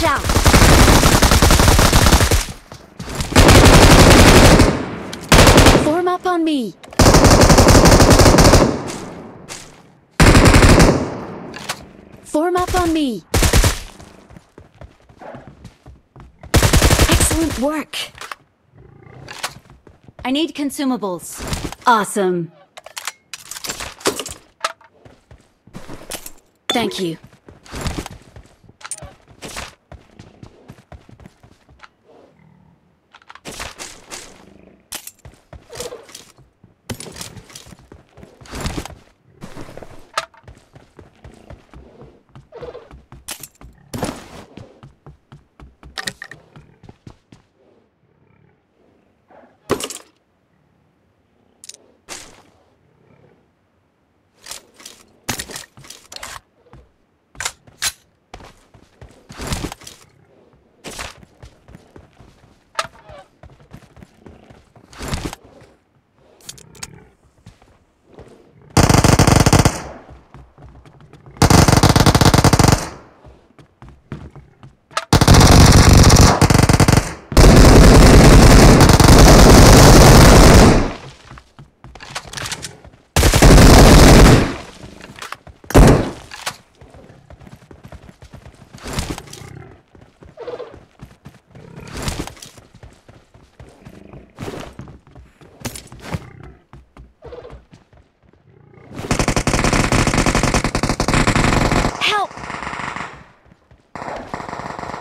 Watch out! Form up on me! Form up on me! Excellent work! I need consumables. Awesome. Thank you.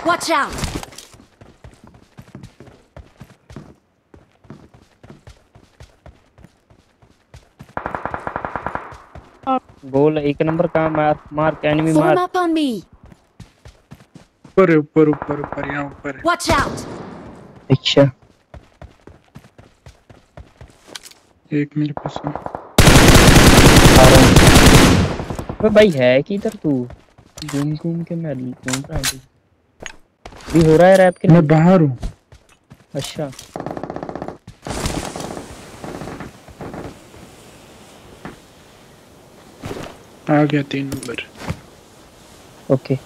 Watch out! गोल एक number का मार मार enemy Form मार up on me! ऊपर ऊपर ऊपर ऊपर यहाँ ऊपर Watch out! अच्छा एक मेरे पास है। हूँ भाई है किधर तू घूम घूम के मैं घूम रहा हूँ भी हो रहा है रैप के मैं बाहर हूँ। अच्छा। आ गया तीन नंबर। ओके।